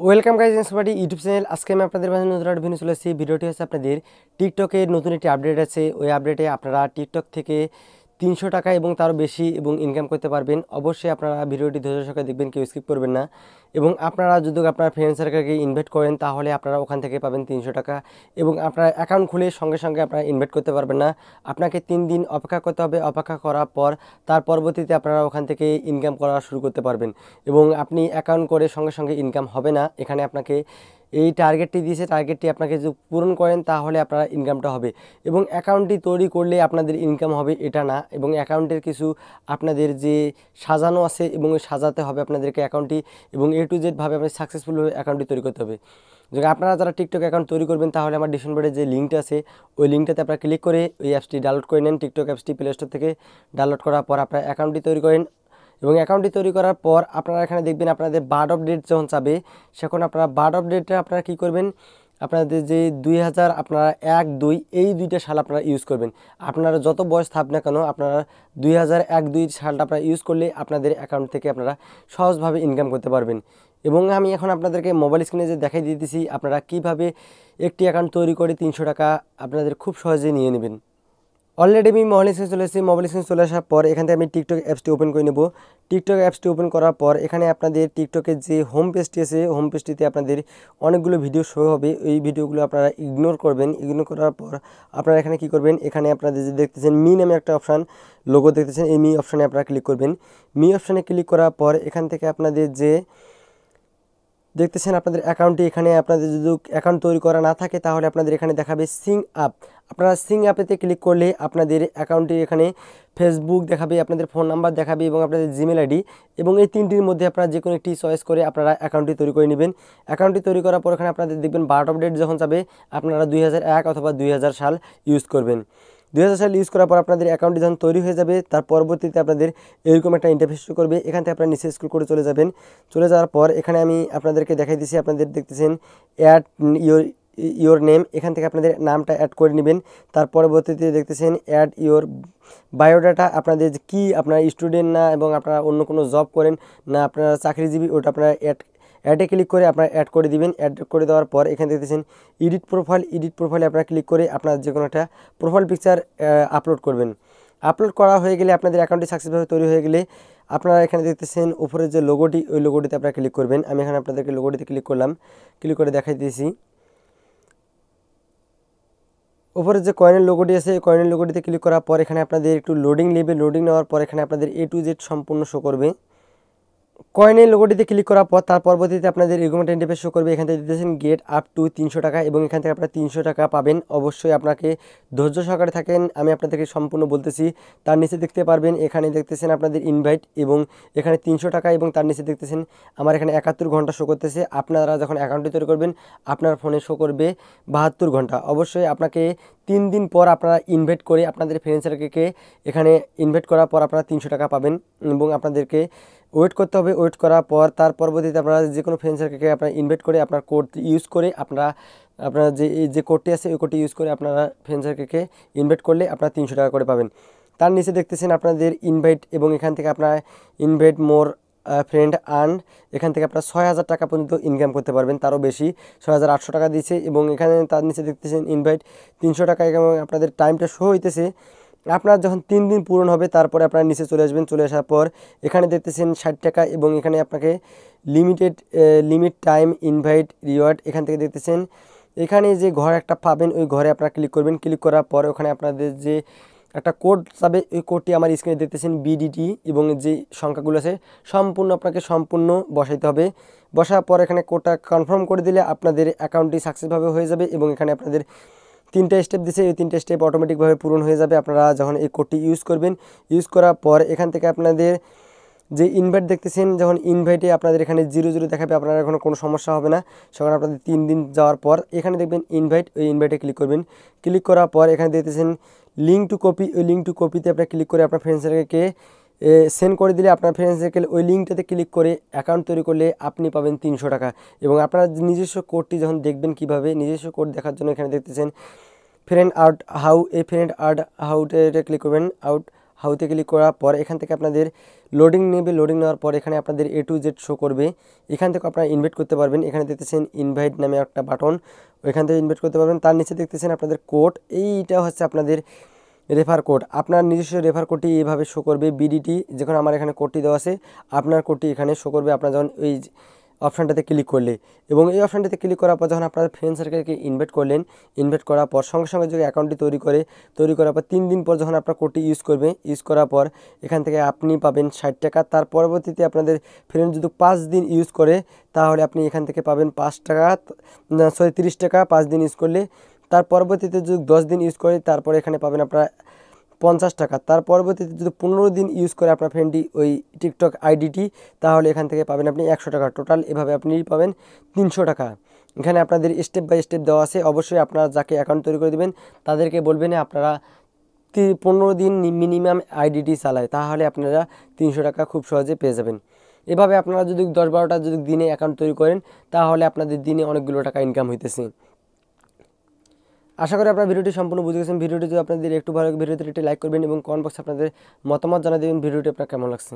Welcome guys ইনসপার্টি YouTube channel আজকে আমি আপনাদের মাঝে নতুন একটা ভিডিও চলে এসেছি। ভিডিওটি হচ্ছে আপনাদের টিকটকের নতুন একটি আপডেট আছে। ওই আপডেটে আপনারা টিকটক থেকে তিনশো টাকা এবং তারও বেশি এবং ইনকাম করতে পারবেন। অবশ্যই আপনারা ভিডিওটি ধৈর্য সহকারে দেখবেন, কেউ স্কিপ করবেন না। এবং আপনারা যদি আপনার ফ্রেন্ড সার্কেলকে ইনভাইট করেন, তাহলে আপনারা ওখান থেকে পাবেন তিনশো টাকা এবং আপনার অ্যাকাউন্ট খুলে সঙ্গে সঙ্গে আপনারা ইনভাইট করতে পারবেন না। আপনাকে তিন দিন অপেক্ষা করতে হবে। অপেক্ষা করার পর, তার পরবর্তীতে আপনারা ওখান থেকে ইনকাম করা শুরু করতে পারবেন। এবং আপনি অ্যাকাউন্ট করে সঙ্গে সঙ্গে ইনকাম হবে না। এখানে আপনাকে এই টার্গেটটি দিয়েছে টার্গেটটি আপনাকে যদি পূরণ করেন তাহলে আপনারা ইনকামটা হবে। এবং অ্যাকাউন্টটি তৈরি করলে আপনাদের ইনকাম হবে এটা না। এবং অ্যাকাউন্টের কিছু আপনাদের যে সাজানো আছে এবং সাজাতে হবে আপনাদেরকে অ্যাকাউন্টটি এবং এ টু জেডভাবে আপনি সাকসেসফুলভাবে অ্যাকাউন্টটি তৈরি করতে হবে। যদি আপনারা যারা টিকটক অ্যাকাউন্ট তৈরি করবেন তাহলে আমার ডিসেম্বরে যে লিঙ্কটা আছে, ওই লিঙ্কটাতে আপনারা ক্লিক করে ওই অ্যাপসটি ডাউনলোড করে নেন। টিকটক অ্যাপসটি প্লে স্টোর থেকে ডাউনলোড করার পর আপনার অ্যাকাউন্টটি তৈরি করেন। এবং অ্যাকাউন্টটি তৈরি করার পর আপনারা এখানে দেখবেন আপনাদের বার্ড অফ ডেট যখন চাবে, সেখন আপনারা বার্ড ডেটটা আপনারা কী করবেন? আপনাদের যে দুই হাজার, আপনারা এক, দুই, এই দুইটা সাল আপনারা ইউজ করবেন। আপনারা যত বয়স থাক না কেন, আপনারা দুই হাজার, এক, দুই সালটা আপনারা ইউজ করলে আপনাদের অ্যাকাউন্ট থেকে আপনারা সহজভাবে ইনকাম করতে পারবেন। এবং আমি এখন আপনাদেরকে মোবাইল স্ক্রিনে যে দেখাই দিতেছি, আপনারা কীভাবে একটি অ্যাকাউন্ট তৈরি করে তিনশো টাকা আপনাদের খুব সহজে নিয়ে নেবেন। অলরেডি আমি মোবাইল স্ক্রিনে চলে এসেছি মোবাইল চলে আসার পর এখান থেকে আমি টিকটক অ্যাপসটি ওপেন করে নেব। টিকটক অ্যাপসটি ওপেন করার পর এখানে আপনাদের টিকটকের যে হোম পেজটি আছে হোম পেজটিতে আপনাদের অনেকগুলো ভিডিও শো হবে। এই ভিডিওগুলো আপনারা ইগনোর করবেন। ইগনোর করার পর আপনারা এখানে কি করবেন? এখানে আপনাদের যে দেখতেছেন মি নামে একটা অপশান লোগো দেখতেছেন। এই মি অপশানে আপনারা ক্লিক করবেন। মি অপশানে ক্লিক করার পর এখান থেকে আপনাদের যে দেখতেছেন আপনাদের অ্যাকাউন্টটি এখানে আপনাদের যদি অ্যাকাউন্ট তৈরি করা না থাকে তাহলে আপনাদের এখানে দেখাবে সিং আপ আপনারা সিং অ্যাপেতে ক্লিক করলে আপনাদের অ্যাকাউন্টটি এখানে ফেসবুক দেখাবে, আপনাদের ফোন নাম্বার দেখাবে এবং আপনাদের জিমেল আইডি এবং এই তিনটির মধ্যে আপনারা যে কোনো একটি চয়েস করে আপনারা অ্যাকাউন্টটি তৈরি করে নেবেন। অ্যাকাউন্টটি তৈরি করার পর এখানে আপনাদের দেখবেন বার্ট আপডেট যখন যাবে, আপনারা দুই হাজার এক অথবা দুই হাজার সাল ইউজ করবেন। দুই হাজার সাল ইউজ করার পর আপনাদের অ্যাকাউন্টটি যখন তৈরি হয়ে যাবে। তার পরবর্তীতে আপনাদের এরকম একটা ইন্টারফেস করবে। এখান থেকে আপনারা নিচে স্কুল করে চলে যাবেন। চলে যাওয়ার পর এখানে আমি আপনাদেরকে দেখাই দিচ্ছি আপনাদের দেখতেছেন অ্যাড ইয়োর ইয়োর নেম এখান থেকে আপনাদের নামটা অ্যাড করে নেবেন। তার পরবর্তীতে দেখতেছেন অ্যাড ইয়োর বায়োডাটা আপনাদের কি, আপনারা স্টুডেন্ট না এবং আপনারা অন্য কোনো জব করেন, না আপনারা চাকরিজীবী, ওটা আপনারা অ্যাড অ্যাডে ক্লিক করে আপনারা অ্যাড করে দিবেন। অ্যাড করে দেওয়ার পর এখানে দেখতেছেন এডিট প্রোফাইল এডিট প্রোফাইলে আপনারা ক্লিক করে আপনার যে কোনো একটা প্রোফাইল পিকচার আপলোড করবেন। আপলোড করা হয়ে গেলে আপনাদের অ্যাকাউন্টটি সাকসেসভাবে তৈরি হয়ে গেলে আপনারা এখানে দেখতেছেন উপরের যে লোগোটি ওই লোগোটিতে আপনারা ক্লিক করবেন। আমি এখানে আপনাদেরকে লোগোটিতে ক্লিক করলাম। ক্লিক করে দেখাই দিয়েছি। উপরে যে কয়েনের লোগোটি আছে, এই কয়েনের লোগোটিতে ক্লিক করার পর এখানে আপনাদের একটু লোডিং নেবে লোডিং নেওয়ার পর এখানে আপনাদের এ টু জেড সম্পূর্ণ শো করবে। কয়েনের লোগোটিতে ক্লিক করার পর তার পরবর্তীতে আপনাদের এরকম একটা শো করবে। এখান থেকে দিতেছেন গেট আপ টু তিনশো টাকা এবং এখান থেকে আপনারা তিনশো টাকা পাবেন। অবশ্যই আপনাকে ধৈর্য সহকারে থাকেন। আমি আপনাদেরকে সম্পূর্ণ বলতেছি, তার নিচে দেখতে পারবেন, এখানে দেখতেছেন আপনাদের ইনভাইট এবং এখানে তিনশো টাকা এবং তার নিচে দেখতেছেন আমার এখানে একাত্তর ঘণ্টা শো করতেছে। আপনারা যখন অ্যাকাউন্টটি তৈরি করবেন, আপনার ফোনে শো করবে বাহাত্তর ঘণ্টা। অবশ্যই আপনাকে তিন দিন পর আপনারা ইনভাইট করে আপনাদের ফ্রেন্ড সার্কেলকে এখানে ইনভাইট করার পর আপনারা তিনশো টাকা পাবেন এবং আপনাদেরকে ওয়েট করতে হবে, ওয়েট করার পর তার পরবর্তীতে আপনারা যে কোনো ফ্রেন্ড সার্কেলকে আপনারা ইনভাইট করে আপনার কোড ইউজ করে আপনারা আপনারা যে যে কোডটি আছে ওই কোডটি ইউজ করে আপনারা ফ্রেন্ড সার্কেলকে ইনভাইট করলে আপনারা তিনশো টাকা করে পাবেন। তার নিচে দেখতেছেন আপনাদের ইনভাইট এবং এখান থেকে আপনারা ইনভাইট মোর ফ্রেন্ড আর্ন এখান থেকে আপনারা ছয় হাজার টাকা পর্যন্ত ইনকাম করতে পারবেন, তারও বেশি। ছয় হাজার আটশো টাকা দিয়েছে এবং এখানে তার নিচে দেখতেছেন ইনভাইট তিনশো টাকা এবং আপনাদের টাইমটা শো হইতেছে। আপনার যখন তিন দিন পূরণ হবে, তারপরে আপনারা নিচে চলে আসবেন, চলে আসার পর এখানে দেখতেছেন ষাট টাকা এবং এখানে আপনাকে limited limit time invite reward এখান থেকে দেখতেছেন। এখানে যে ঘর একটা পাবেন, ওই ঘরে আপনারা ক্লিক করবেন। ক্লিক করার পর ওখানে আপনাদের যে একটা কোড যাবে, ওই কোডটি আমার স্ক্রিনে দেখতেছেন বিডিটি এবং যে সংখ্যাগুলো আছে, সম্পূর্ণ আপনাকে সম্পূর্ণ বসাইতে হবে। বসার পর এখানে কোডটা কনফার্ম করে দিলে আপনাদের অ্যাকাউন্টটি সাকসেসভাবে হয়ে যাবে এবং এখানে আপনাদের তিনটা স্টেপ দিছে, এই তিনটা স্টেপ অটোমেটিকভাবে পূরণ হয়ে যাবে। আপনারা যখন এই কোডটি ইউজ করবেন ইউজ করার পর এখান থেকে আপনাদের যে ইনভাইট দেখতেছেন, যখন ইনভাইটে আপনাদের এখানে জিরো জিরো দেখাবে, আপনারা এখন কোনো সমস্যা হবে না। যখন আপনাদের তিন দিন যাওয়ার পর এখানে দেখবেন ইনভাইট ওই ইনভাইটে ক্লিক করবেন। ক্লিক করার পর এখানে দেখতেছেন লিঙ্ক টু কপি ওই লিঙ্ক টু কপিতে আপনারা ক্লিক করে আপনার ফ্রেন্ড সেন্ড করে দিলে আপনার ফ্রেন্ড সার্কেল ওই লিঙ্কটাতে ক্লিক করে অ্যাকাউন্ট তৈরি করলে আপনি পাবেন তিনশো টাকা। এবং আপনার নিজস্ব কোডটি যখন দেখবেন কীভাবে, নিজস্ব কোড দেখার জন্য এখানে দেখতেছেন friend out how a friend out হাউটে click করবেন। আউট হাউতে ক্লিক করার পর এখান থেকে আপনাদের লোডিং নেবে। লোডিং নেওয়ার পর এখানে আপনাদের এ টু জেড শো করবে। এখান থেকে আপনারা ইনভাইট করতে পারবেন। এখানে দেখতেছেন ইনভাইট নামে একটা বাটন ওইখান থেকে ইনভাইট করতে পারবেন। তার নিচে দেখতেছেন আপনাদের কোড এইটা হচ্ছে আপনাদের রেফার কোড আপনার নিজস্ব রেফার কোডটি এইভাবে শো করবে বিডিটি যখন আমার এখানে কোডটি দেওয়া আছে। আপনার কোডটি এখানে শো করবে আপনার যখন ওই অপশানটাতে ক্লিক করলে। এবং এই অপশানটাতে ক্লিক করার পর যখন আপনার ফ্রেন্ড সার্কেলকে ইনভাইট করলেন ইনভাইট করার পর সঙ্গে সঙ্গে যদি অ্যাকাউন্টটি তৈরি করে, তৈরি করার পর তিন দিন পর যখন আপনার কোডটি ইউজ করবে ইউজ করার পর এখান থেকে আপনি পাবেন ষাট টাকা। তার পরবর্তীতে আপনাদের ফ্রেন্ড যদি পাঁচ দিন ইউজ করে, তাহলে আপনি এখান থেকে পাবেন পাঁচ টাকা সরি তিরিশ টাকা পাঁচ দিন ইউজ করলে। তার পরবর্তীতে যদি দশ দিন ইউজ করে, তারপরে এখানে পাবেন আপনারা পঞ্চাশ টাকা। তার পরবর্তীতে যদি পনেরো দিন ইউজ করে আপনার ফ্রেন্ডটি ওই টিকটক আইডিটি তাহলে এখান থেকে পাবেন আপনি একশো টাকা। টোটাল এভাবে আপনি পাবেন তিনশো টাকা। এখানে আপনাদের স্টেপ বাই স্টেপ দেওয়া আছে। অবশ্যই আপনারা যাকে অ্যাকাউন্ট তৈরি করে দেবেন, তাদেরকে বলবেন আপনারা পনেরো দিন মিনিমাম আইডিটি চালায়, তাহলে আপনারা তিনশো টাকা খুব সহজে পেয়ে যাবেন। এভাবে আপনারা যদি দশ বারোটা যদি দিনে অ্যাকাউন্ট তৈরি করেন, তাহলে আপনাদের দিনে অনেকগুলো টাকা ইনকাম হইতেছে। আশা করি আপনারা ভিডিওটি সম্পূর্ণ বুঝে গেছেন। ভিডিওটি যদি আপনাদের একটু ভালো ভিডিওতে একটি লাইক করবেন এবং কমেন্ট বক্সে আপনাদের মতামত জানা দেবেন। ভিডিওটি আপনার কেমন লাগছে?